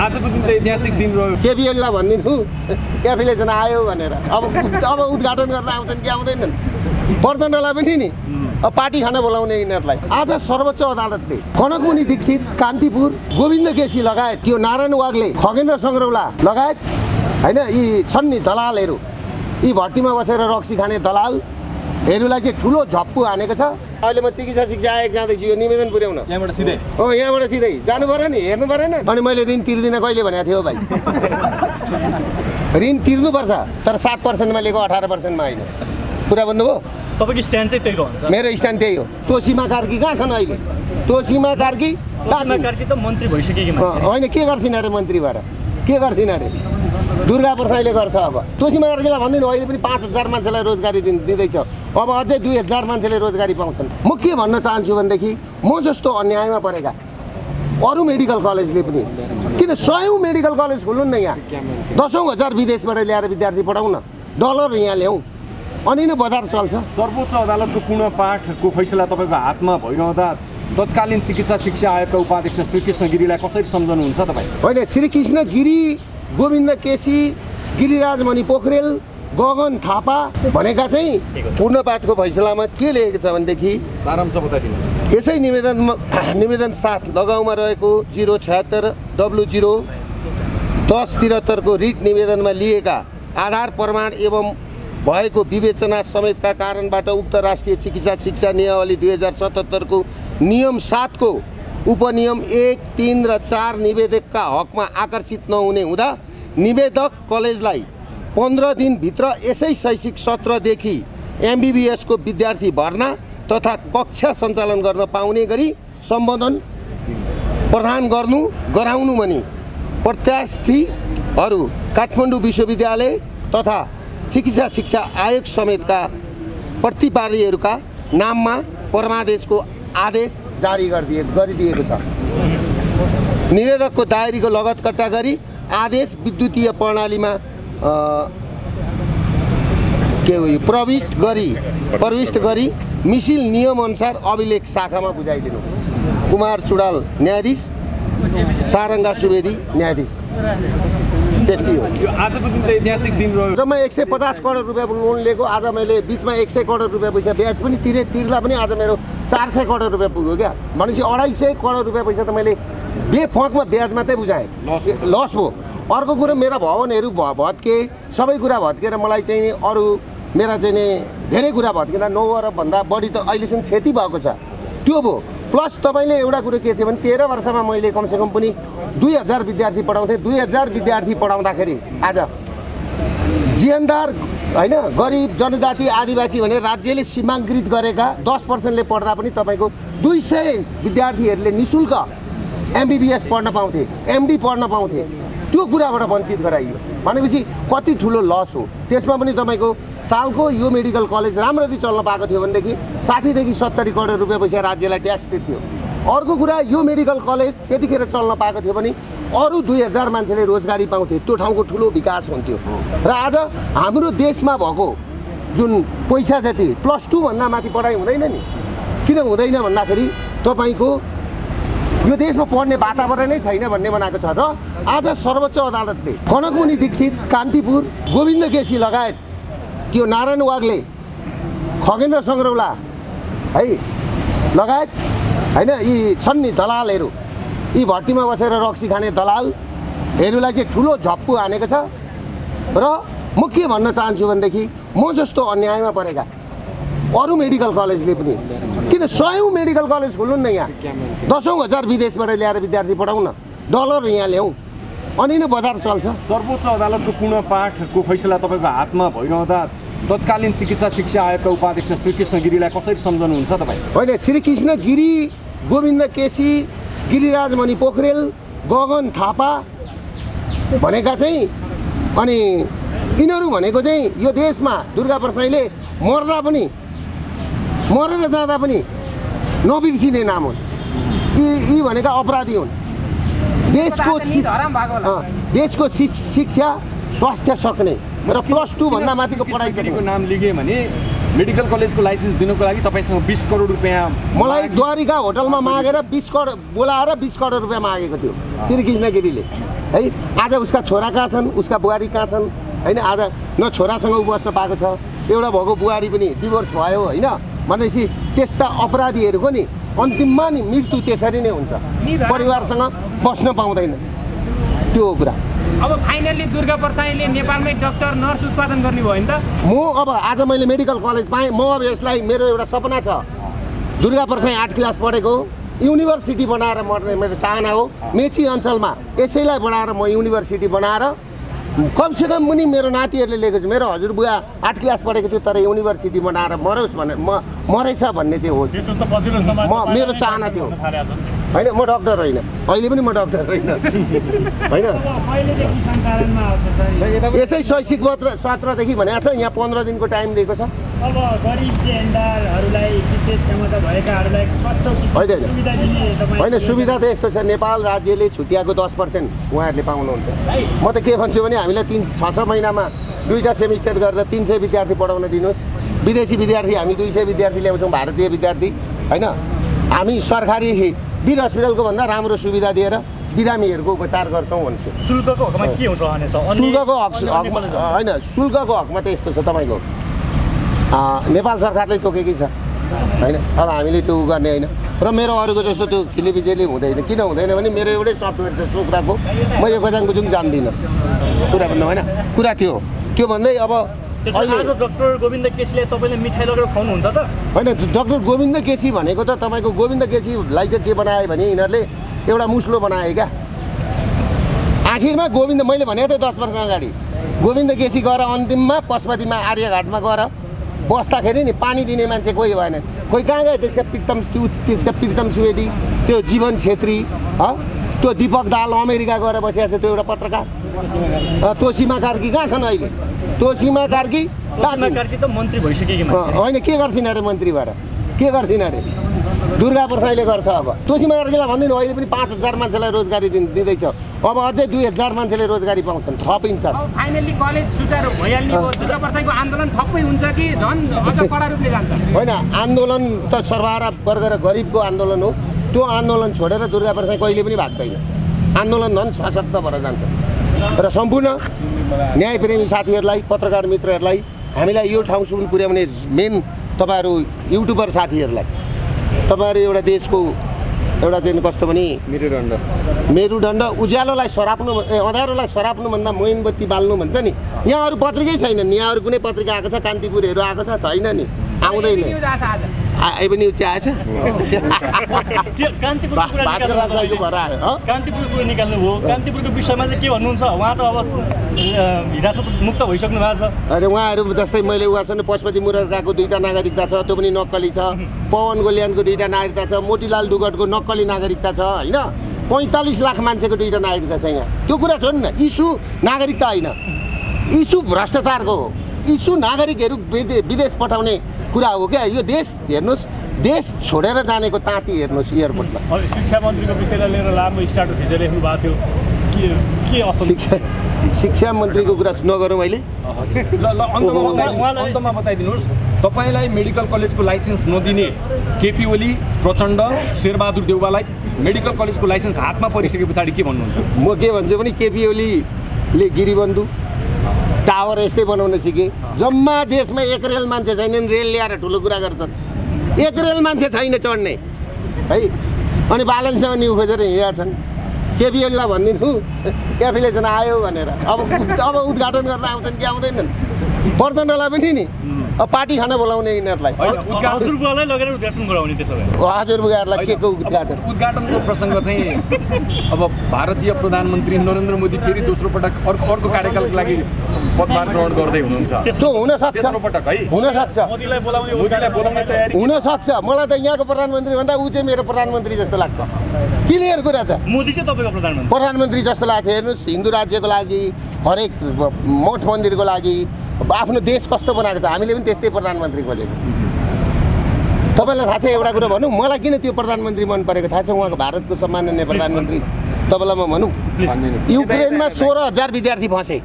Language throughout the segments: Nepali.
आजको दिन त ऐतिहासिक दिन रह्यो। केपिएललाई भनिदिनु एफिलेसन आयो भनेर। अब अब उद्घाटन गर्न आउँछन् कि आउँदैनन्। प्रचण्डलाई पनि नि। अब पार्टी खान बोलाउने यिनीहरूलाई। आज सर्वोच्च अदालतले कनकमुनि दीक्षित कान्तिपुर गोविन्द केसी लगायत यो नारायण वाग्ले खगेन्द्र सङ्ग्रौला लगायत होइन यी छन् नि दलालहरू यी भट्टीमा बसेर रक्सी खाने दलालहरूलाई चाहिँ ठुलो झप्पु हानेको छ। अहिले म चिकित्सा शिक्षा आयोग जाँदैछु यो निवेदन पुर्याउन। यहाँबाट सिधै? हो यहाँबाट सिधै। जानु पऱ्यो नि हेर्नु परेन। अनि मैले ऋण तिर्दिनँ कहिले भनेको थियो भाइ? ऋण तिर्नुपर्छ तर सात पर्सेन्टमा लिएको अठार पर्सेन्टमा होइन। कुरा बुझ्नुभयो? तपाईँको स्ट्यान्ड चाहिँ त्यही रहन्छ। मेरो स्ट्यान्ड त्यही हो। तोसीमा कार्की कहाँ छन् अहिले? तोसीमा कार्की? कार्की त मन्त्री भइसकेकी होइन के गर्छिन् अरे मन्त्री भएर? के गर्छिन् अरे? दुर्गा प्रसाईले गर्छ अब। तोसीमा कार्कीलाई भनिदिनु अहिले पनि पाँच हजार मान्छेलाई रोजगारी दिन दिँदैछ। अब अझै दुई हजार मान्छेले रोजगारी पाउँछन्। म के भन्न चाहन्छु भनेदेखि म जस्तो अन्यायमा परेका अरू मेडिकल कलेजले पनि किन सयौँ मेडिकल कलेज खोल्नु न यहाँ? दसौँ हजार विदेशबाट ल्याएर विद्यार्थी पढाउँ न डलर यहाँ ल्याउँ। अनि नै बजार चल्छ। सर्वोच्च अदालतको पूर्ण पाठको फैसला तपाईँको हातमा भइरहँदा तत्कालीन चिकित्सा शिक्षा आयोगका उपाध्यक्ष श्रीकृष्ण गिरीलाई कसरी सम्झनुहुन्छ तपाईँ? होइन श्रीकृष्ण गिरी गोविन्द केसी गिरिराज मणि पोखरेल गगन थापा भनेका चाहिँ पूर्णपाठको फैसलामा के लेखेको छ भनेदेखि यसै निवेदनमा निवेदन साथ लगाउमा रहेको जिरो छयत्तर डब्लु जिरो दस त्रिहत्तरको रिट निवेदनमा लिएका आधार प्रमाण एवं भएको विवेचना समेतका कारणबाट उक्त राष्ट्रिय चिकित्सा शिक्षा नियमावली दुई हजार सतहत्तरको नियम सातको उपनियम एक तिन र चार निवेदकका हकमा आकर्षित नहुने हुँदा निवेदक कलेजलाई पन्ध्र दिनभित्र यसै शैक्षिक सत्रदेखि एमबिबिएसको विद्यार्थी भर्ना तथा कक्षा सञ्चालन गर्न पाउने गरी सम्बोधन प्रदान गर्नु गराउनु भनी प्रत्यास्थीहरू काठमाडौँ विश्वविद्यालय तथा चिकित्सा शिक्षा आयोग समेतका प्रतिवादीहरूका नाममा परमादेशको आदेश जारी गरिदिए गरिदिएको छ। निवेदकको दायरीको लगत कट्टा गरी आदेश विद्युतीय प्रणालीमा के प्रविष्ट गरी प्रविष्ट गरी मिसिल नियमअनुसार अभिलेख शाखामा बुझाइदिनु। कुमार चुडाल न्यायाधीश सारङ्गा सुवेदी न्यायाधीश। त्यति हो। आजको दिन त ऐतिहासिक दिन रह्यो। जम्मा एक सय पचास करोड रुपियाँ लोन लिएको आज मैले बिचमा एक सय करोड रुपियाँ पैसा ब्याज पनि तिरे तिर्दा पनि आज मेरो चार सय करोड रुपियाँ पुग्यो क्या। भनेपछि अढाई सय करोड रुपियाँ पैसा त मैले बेफकमा ब्याज मात्रै बुझाएँ। लस हो अर्को कुरो मेरा भवनहरू भ भत्के सबै कुरा भत्केर मलाई चाहिँ नि अरू मेरा चाहिँ नि धेरै कुरा भत्किँदा नौ अरबभन्दा बढी त अहिलेसम्म क्षति भएको छ। त्यो भयो। प्लस तपाईँले एउटा कुरो के छ भने तेह्र वर्षमा मैले कमसेकम पनि दुई हजार विद्यार्थी पढाउँथेँ। दुई हजार विद्यार्थी पढाउँदाखेरि आज जीवनदार होइन गरिब जनजाति आदिवासी भनेर राज्यले सीमाङ्कृत गरेका दस पर्सेन्टले पढ्दा पनि तपाईँको दुई सय विद्यार्थीहरूले नि शुल्क एमबिबिएस पढ्न पाउँथे एमडी पढ्न पाउँथे। त्यो कुराबाट वञ्चित गराइयो। भनेपछि कति ठुलो लस हो। त्यसमा पनि तपाईँको सालको यो मेडिकल कलेज राम्ररी चल्न पाएको थियो भनेदेखि साठीदेखि सत्तरी करोड रुपियाँ पैसा राज्यलाई ट्याक्स तिर्थ्यो अर्को कुरा यो मेडिकल कलेज त्यतिखेर चल्न पाएको थियो भने अरू दुई हजार मान्छेले रोजगारी पाउँथे। त्यो ठाउँको ठुलो विकास हुन्थ्यो। र आज हाम्रो देशमा भएको जुन पैसा जति प्लस टूभन्दा माथि पढाइ हुँदैन नि। किन हुँदैन भन्दाखेरि तपाईँको यो देशमा पढ्ने वातावरणै छैन भन्ने बनाएको छ र आज सर्वोच्च अदालतले कनकमुनि दीक्षित कान्तिपुर गोविन्द केसी लगायत त्यो नारायण वाग्ले खगेन्द्र सङ्ग्रौला है लगायत होइन यी छन् नि दलालहरू। यी भट्टीमा बसेर रक्सी खाने दलालहरूलाई चाहिँ ठुलो झप्पु हानेको छ। र म के भन्न चाहन्छु भनेदेखि म जस्तो अन्यायमा परेका अरू मेडिकल कलेजले पनि। किन सयौँ मेडिकल कलेज खोल्नु न यहाँ? दसौँ हजार विदेशबाट ल्याएर विद्यार्थी पढाउँ न डलर यहाँ ल्याउँ। अनि नै बजार चल्छ। सर्वोच्च अदालतको पूर्ण पाठको फैसला तपाईँको हातमा भइरहँदा तत्कालीन चिकित्सा शिक्षा आयोगका उपाध्यक्ष श्रीकृष्ण गिरीलाई कसरी सम्झनुहुन्छ तपाईँ? होइन श्रीकृष्ण गिरी गोविन्द केसी गिरिराज मणि पोखरेल गगन थापा भनेका चाहिँ अनि यिनीहरू भनेको चाहिँ यो देशमा दुर्गा प्रसाईले मर्दा पनि मरेर जाँदा पनि नबिर्सिने नाम हुन्। यी यी भनेका अपराधी हुन्। देशको देशको शि- शिक्षा स्वास्थ्य सक्ने। र प्लस टूभन्दा माथिको पढाइ गिरीको सक्ने। नाम लिगे भने मेडिकल कलेजको लाइसेन्स दिनुको लागि तपाईँसँग बिस करोड रुपियाँ मलाई द्वारिका होटलमा मागेर बिस करोड बोलाएर बिस करोड रुपियाँ मागेको थियो श्रीकृष्ण गिरीले है आज उसका छोरा कहाँ छन्? उसका बुहारी कहाँ छन्? होइन आज न छोरासँग ऊ बस्न पाएको छ एउटा भएको बुहारी पनि डिभोर्स भयो होइन? भनेपछि त्यस्ता अपराधीहरूको नि अन्तिममा नि मृत्यु त्यसरी नै हुन्छ। परिवारसँग बस्न पाउँदैन। त्यो हो कुरा। अब फाइनल्ली दुर्गा प्रसाईले नेपालमै डक्टर नर्स उत्पादन गर्ने भयो नि त। म अब आज मैले मेडिकल कलेज पाएँ। म अब यसलाई मेरो एउटा सपना छ। दुर्गा प्रसाई आठ क्लास पढेको युनिभर्सिटी बनाएर मर्ने मेरो चाहना हो। मेची अञ्चलमा यसैलाई बनाएर म युनिभर्सिटी बनाएर कमसेकम पनि मेरो नातिहरूले लिएको छ मेरो हजुरबुवा आठ क्लास पढेको थियो तर युनिभर्सिटी बनाएर मरोस् भने म मरेछ भन्ने चाहिँ होस् म- मेरो चाहना थियो। होइन म डक्टर होइन। अहिले पनि म डक्टर होइन। होइन? यसै शैक्षिक पत्र सत्रदेखि भनेको छ यहाँ पन्ध्र दिनको टाइम दिएको छ। अब गरिब जेन्डरहरूलाई विशेष क्षमता भएकाहरूलाई कस्तो होइन, होइन। सुविधा त यस्तो छ नेपाल राज्यले छुट्याएको दस पर्सेन्ट उहाँहरूले पाउनुहुन्छ। म त के भन्छु भने हामीलाई तिन छ छ महिनामा दुईवटा सेमिस्टर गरेर तिन सय विद्यार्थी पढाउन दिनुहोस्। विदेशी विद्यार्थी हामी दुई सय विद्यार्थी ल्याउँछौँ भारतीय विद्यार्थी। होइन? हामी सरकारी वीर हस्पिटलको भन्दा राम्रो सुविधा दिएर बिरामीहरूको उपचार गर्छौँ भन्छु। शुल्कको हकमा के रहनेछ शुल्कको हक। होइन शुल्कको हकमा त यस्तो छ तपाईँको। नेपाल सरकारले तोकेकै छ। होइन अब हामीले त्यो गर्ने होइन। र मेरो अरूको जस्तो त्यो खिलिबिजेली हुँदैन किन हुँदैन भने मेरो एउटै सफ्टवेयर छ सोक्राको म यो गजाङ गुजुङ जान्दिनँ। कुरा भन्दा होइन कुरा त्यो त्यो भन्दै अब आज डक्टर गोविन्द तपाईँले मिठाई लगेर खुवाउनुहुन्छ त। होइन डक्टर गोविन्द केसी भनेको त तपाईँको गोविन्द केसीलाई चाहिँ के बनायो भने यिनीहरूले एउटा मुस्लो बनायो क्या। आखिरमा गोविन्द मैले भनेको थिएँ दस वर्ष अगाडि। गोविन्द केसी गएर अन्तिममा पशुपतिमा आर्यघाटमा गएर बस्दाखेरि नि पानी दिने मान्छे कोही भएन। कोही कहाँ गयो? त्यसका प्रितम त्यो त्यसका प्रितम सुवेदी त्यो जीवन छेत्री ह? त्यो दिपक दाल अमेरिका गएर बसिरहेको छ त्यो एउटा पत्रकार। तोसीमा कार्की कहाँ छन् अहिले? तोसीमा कार्की? होइन के गर्छिन् अरे मन्त्री भएर? के गर्छिन् अरे? दुर्गा प्रसाईले गर्छ अब। तोसीमा कार्कीलाई भन्दिनँ अहिले पनि पाँच हजार मान्छेलाई रोजगारी दिँदैछ। अब अझै दुई हजार मान्छेले रोजगारी पाउँछन् जान्छ? होइन आन्दोलन त सर्वहारा वर्ग र गरिबको आन्दोलन हो। त्यो आन्दोलन छोडेर दुर्गा प्रसाई कहिले पनि भाग्दैन। आन्दोलन झन् सशक्त भएर जान्छ। र सम्पूर्ण न्यायप्रेमी साथीहरूलाई पत्रकार मित्रहरूलाई हामीलाई यो ठाउँसम्म पुर्याउने मेन तपाईँहरू युट्युबर साथीहरूलाई। तपाईँहरू एउटा देशको एउटा चाहिँ कस्तो भने मेरुदण्ड। मेरुदण्ड उज्यालोलाई सराप्नु ए अँध्यारोलाई सराप्नुभन्दा मोइनबत्ती बाल्नु भन्छ नि। यहाँ अरू पत्रिकै छैनन्। यहाँ अरू कुनै पत्रिका आएको छ कान्तिपुरहरू आएको छ छैन नि। आउँदैन। आए पनि चाहिँ आएछ। कान्तिपुरको? कान्तिपुरको कुरा निकाल्नु भयो कान्तिपुरको विषयमा चाहिँ के भन्नुहुन्छ? उहाँ त अब हिरासत मुक्त भइसक्नु भएको छ। अहिले उहाँहरू जस्तै मैले उहाँसँग पशुपति मुरर्काको दुईवटा नागरिकता छ त्यो पनि नक्कली छ। पवन गोल्यानको दुईवटा नागरिकता छ मोतीलाल डुगटको नक्कली नागरिकता छ होइन? पैँतालिस लाख मान्छेको दुईवटा नागरिकता छ यहाँ। त्यो कुरा छोड्नु न इस्यु नागरिकता होइन। इस्यु भ्रष्टाचारको हो। इस्यु नागरिकहरू विदे- विदेश पठाउने कुरा हो क्या यो देश हेर्नुहोस् देश छोडेर जानेको ताँती हेर्नुहोस् एयरपोर्टमा। शिक्षा मन्त्रीको विषयलाई लिएर लामो स्टाटस हिजो लेख्नु भएको थियो। के के असर शिक्षा शिक्षा मन्त्रीको कुरा नगरौँ अहिले। अन्तमा बताइदिनुहोस्। तपाईँलाई मेडिकल कलेजको लाइसेन्स नदिने केपी ओली प्रचण्ड शेरबहादुर देउवालाई मेडिकल कलेजको लाइसेन्स हातमा परिसके पछाडि के भन्नुहुन्छ? म के भन्छु भने केपी ओलीले गिरिबन्धु टावर यस्तै बनाउन सिके। जम्मा देशमा एक रेल मान्छे छैनन् रेल ल्याएर ठुलो कुरा गर्छन्। एक रेल मान्छे छैन चढ्ने। है? अनि बालनसँग न्यु खोजेर हिँडेका छन्। केपी ओलीलाई भनिदिनु एफिलेसन आयो भनेर। अब अब उद्घाटन गर्न आउँछन् कि आउँदैनन्। प्रचण्डलाई पनि नि। पार्टी खान बोलाउने यिनीहरूलाई। हजुरबुगाहरूलाई के को उद्घाटन? उद्घाटनको प्रसङ्ग चाहिँ अब भारतीय प्रधानमन्त्री नरेन्द्र मोदी फेरि दोस्रो पटक अर्को अर्को कार्यकालको लागि पदभार ग्रहण गर्दै हुनुहुन्छ। त्यो हुनसक्छ तेस्रो पटक है? हुनसक्छ मोदीलाई बोलाउने मोदीलाई बोलाउने तयारी हुनसक्छ मलाई त यहाँको प्रधानमन्त्री भन्दा ऊ चाहिँ मेरो प्रधानमन्त्री जस्तो लाग्छ। क्लियर कुरा छ। मोदी चाहिँ तपाईँको प्रधानमन्त्री। प्रधानमन्त्री जस्तो लाग्छ। हेर्नुहोस् हिन्दू राज्यको लागि हरेक मठ मन्दिरको लागि आफ्नो देश कस्तो बनाएको छ? हामीले पनि त्यस्तै प्रधानमन्त्री खोजेको तपाईँलाई थाहा छ एउटा कुरो भनौँ? मलाई किन त्यो प्रधानमन्त्री मन परेको? थाहा छ उहाँको भारतको सम्माननीय प्रधानमन्त्री। तपाईँलाई म भनौँ? युक्रेनमा सोह्र हजार विद्यार्थी फँसे।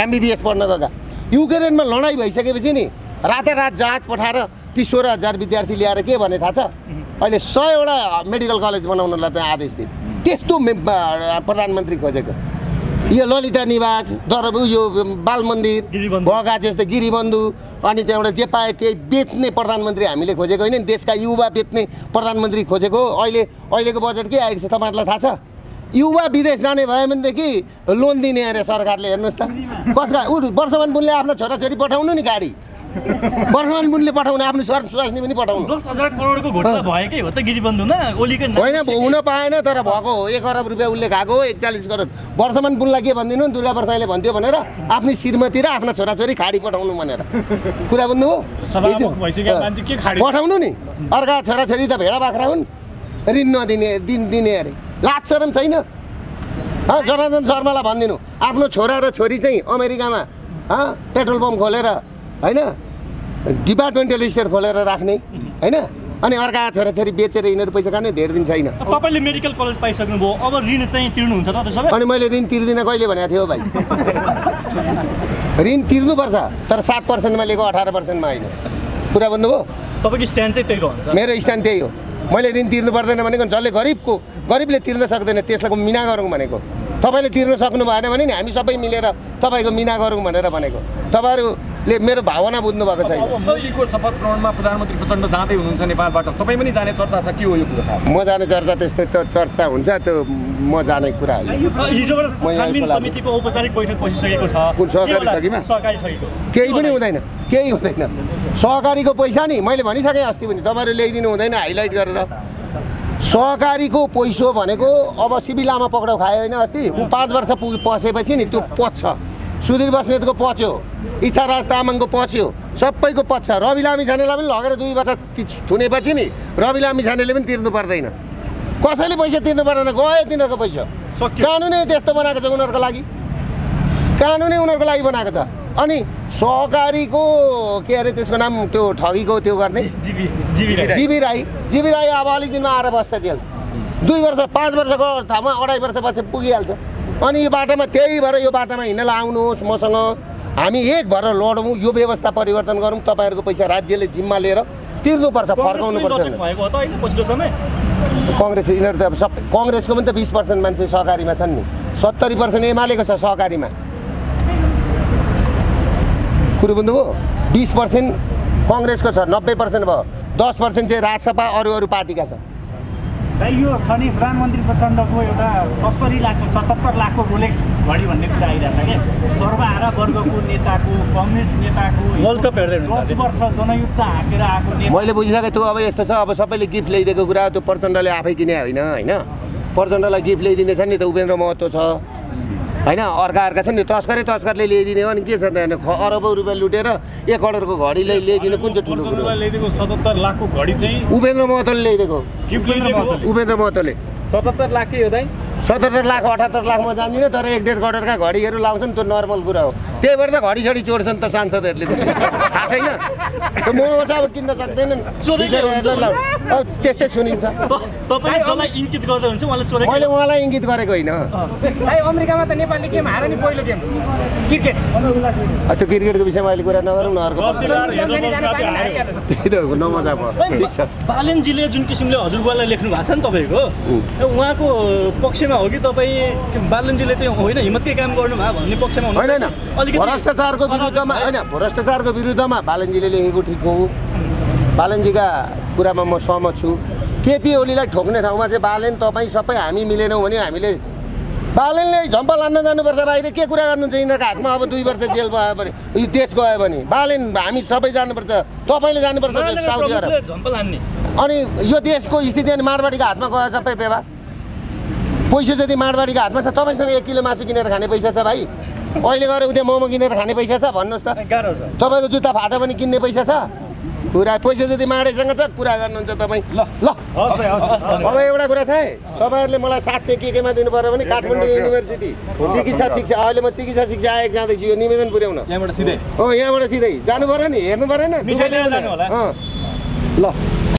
एमबिबिएस पढ्न गएका युक्रेनमा लडाइँ भइसकेपछि नि रातारात जहाज पठाएर ती सोह्र हजार विद्यार्थी ल्याएर के भने थाहा छ? अहिले सयवटा मेडिकल कलेज बनाउनलाई चाहिँ आदेश दिए। त्यस्तो प्रधानमन्त्री खोजेको। यो ललिता निवास तर यो बाल मन्दिर। भगा जस्तो गिरिबन्धु अनि त्यहाँबाट जे पायो त्यही बेच्ने प्रधानमन्त्री हामीले खोजेको होइन नि देशका युवा बेच्ने प्रधानमन्त्री खोजेको अहिले अहिलेको बजेट के आएको छ तपाईँहरूलाई थाहा छ? युवा विदेश जाने भयो भनेदेखि लोन दिने अरे सरकारले हेर्नुहोस् त। कसका उ वर्षमान बुनले आफ्नो छोराछोरी पठाउनु नि गाडी। वर्षमान बुनले पठाउनु आफ्नो स्वर स्वास्नी पनि पठाउनु। दस हजार करोडको घोटाला भएकै हो त गिरिबन्धुमा? ओलीकै होइन हुन पाएन तर भएको हो। एक अरब रुपियाँ उसले खाएको हो एकचालिस करोड। वर्षमान बुनलाई के भनिदिनु? दुर्गा प्रसादले भन्थ्यो भनेर आफ्नै श्रीमती र आफ्ना छोराछोरी खाडी पठाउनु भनेर। कुरा बुझ्नु हो? पठाउनु? नि। अर्का छोराछोरी त भेडा बाख्रा हुन्। ऋण नदिने दिन दिने अरे। लाज शरम छैन? जनार्दन शर्मालाई भनिदिनु। आफ्नो छोरा र छोरी चाहिँ अमेरिकामा पेट्रोल पम्प खोलेर होइन? डिपार्टमेन्टल स्टोर खोलेर राख्ने होइन? अनि अर्का छोराछोरी बेचेर यिनीहरू पैसा खाने धेरै दिन छैन। तपाईँले मेडिकल कलेज पाइसक्नुभयो अब ऋण चाहिँ तिर्नुहुन्छ त सबै? अनि मैले ऋण तिर्दिनँ कहिले भनेको थियो भाइ। ऋण तिर्नुपर्छ तर सात पर्सेन्टमा लिएको अठार पर्सेन्टमा होइन। कुरा बुझ्नुभयो? तपाईँको स्ट्यान्ड चाहिँ त्यही रहन्छ। मेरो स्ट्यान्ड त्यही हो। मैले ऋण तिर्नु पर्दैन भनेको जसले गरिबको गरिबले तिर्न सक्दैन त्यसलाई मिना गरौँ भनेको। तपाईँले तिर्न सक्नु भएन भने नि हामी सबै मिलेर तपाईँको मिना गरौँ भनेर भनेको। तपाईँहरूले मेरो भावना बुझ्नु भएको छैन शपथ ग्रहणमा प्रधानमन्त्री प्रचण्ड जाँदै हुनुहुन्छ नेपालबाट। तपाईँ पनि जाने चर्चा छ के हो यो कुरो? म जाने चर्चा त्यस्तै त चर्चा हुन्छ त्यो म जाने कुरा केही पनि हुँदैन। केही हुँदैन। सहकारीको पैसा नि मैले भनिसकेँ अस्ति पनि तपाईँहरू ल्याइदिनु हुँदैन हाइलाइट गरेर। सहकारीको पैसो भनेको अब सिबिलामा पक्राउ खायो होइन अस्ति ऊ पाँच वर्ष पुग पसेपछि नि त्यो पच्छ। सुधीर बस्नेतको पच्यो इच्छा राज तामाङको पच्यो सबैको पच्छ। रवि लामी छानेलाई पनि लगेर दुई वर्ष थुनेपछि नि रवि लामी छानेले पनि तिर्नु पर्दैन। कसैले पैसा तिर्नु पर्दैन गयो तिनीहरूको पैसा। कानुनै त्यस्तो बनाएको छ उनीहरूको लागि। कानुनै उनीहरूको लागि बनाएको छ। अनि सहकारीको के अरे त्यसको नाम त्यो ठगीको त्यो गर्ने? GB GB Rai. GB Rai. अब अलिक दिनमा आएर बस्छ जेल। दुई वर्ष पाँच वर्षको ठाउँमा अढाई वर्ष बसे पुगिहाल्छ। अनि यो बाटोमा त्यही भएर यो बाटोमा हिँड्न आउनुहोस् मसँग। हामी एक भएर लडौँ यो व्यवस्था परिवर्तन गरौँ तपाईँहरूको पैसा राज्यले जिम्मा लिएर तिर्नुपर्छ फर्काउनु पर्छ कङ्ग्रेस यिनीहरू त अब सबै कङ्ग्रेसको पनि त बिस पर्सेन्ट मान्छे सहकारीमा छन् नि। सत्तरी पर्सेन्ट एमालेको छ सहकारीमा। कुरो बुझ्नुभयो बिस पर्सेन्ट कङ्ग्रेसको छ नब्बे पर्सेन्ट भयो। दस पर्सेन्ट चाहिँ राजसपा अरू अरू पार्टीका छ। यो छ नि प्रधानमन्त्री प्रचण्डको एउटा सत्तरी लाखको सतहत्तर लाखको रोलेक्स घडी भन्ने कुरा आइरहेको छ क्या सर्वहारा वर्गको नेताको कम्युनिस्ट नेताको वर्ल्ड कप हेर्दै हुनुहुन्छ दस वर्ष जनयुद्ध हाँकेर आएको मैले बुझिसकेँ त्यो अब यस्तो छ अब सबैले गिफ्ट ल्याइदिएको कुरा त्यो प्रचण्डले आफै किने होइन होइन? प्रचण्डलाई गिफ्ट ल्याइदिने छ नि त उपेन्द्र महत्त्व छ। होइन अर्का अर्का छ नि तस्करै तस्करले ल्याइदिने हो अनि के छ त ख- अरबौँ रुपियाँ लुटेर एक करोडको घडीले ल्याइदिनु कुन चाहिँ ठुलो कुरो सतहत्तर लाखको घडी चाहिँ उपेन्द्र महतोले ल्याइदिएको उपेन्द्र महतोले। सतहत्तर लाख के हो दाइ? सतहत्तर लाख अठहत्तर लाख म जान्दिनँ तर एक डेढ करोडका घडीहरू लाउँछन् त्यो नर्मल कुरा हो। त्यही भएर त घडी सडी चोर्छन् त सांसदहरूले। त थाहा छैन? त्यो म चाहिँ अब किन्न सक्दैनन्। त्यस्तै सुनिन्छ। मैले उहाँलाई इङ्गित गरेको होइन। अमेरिकामा त नेपालले गेम हार नि पहिलो गेम। क्रिकेट। त्यो क्रिकेटको विषयमा अहिले कुरा नगरौँ न अर्को। त्यही त नमजा भयो। ठिक छ। बालेनजीले जुन किसिमले हजुरबालाई लेख्नु भएको छ नि तपाईँको उहाँको पक्षमा हो कि तपाईँ बालनजीले चाहिँ होइन हिम्मतकै काम गर्नुभयो भन्ने पक्षमा होइन भ्रष्टाचारको विरुद्धमा होइन भ्रष्टाचारको विरुद्धमा बालनजीले लेखेको ठिक हो। बालनजीका कुरामा म सहमत छु। केपी ओलीलाई ठोक्ने ठाउँमा चाहिँ बालेन तपाईँ सबै हामी मिलेनौँ भने हामीले बालनले झम्पा लान्न जानुपर्छ बाहिर। के कुरा गर्नुहुन्छ यिनीहरूको हातमा? अब दुई वर्ष जेल भयो भने यो देश गयो भने। बालेन हामी सबै जानुपर्छ। तपाईँले जानुपर्छ साउदी अरब। अनि यो देशको स्थिति अनि मारवाडीको हातमा गयो सबै पेवा। पैसा जति मारवाडीको हातमा छ तपाईँसँग एक किलो मासु किनेर खाने पैसा छ भाइ। अहिले गएर उता मोमो किनेर खाने पैसा छ भन्नुहोस् त। तपाईँको जुत्ता फाटा पनि किन्ने पैसा छ। कुरा पैसा जति माडेसँग छ कुरा गर्नुहुन्छ तपाईँ। ल ल। अब एउटा कुरा छ है तपाईँहरूले मलाई सात चाहिँ के केमा दिनु पऱ्यो भने काठमाडौँ युनिभर्सिटी चिकित्सा शिक्षा अहिले म चिकित्सा शिक्षा आएको जाँदैछु यो निवेदन पुर्याउन। यहाँबाट सिधै। हो यहाँबाट सिधै। जानु पऱ्यो नि हेर्नु पऱ्यो नि मिठाई लिएर जानु होला। अँ। ल।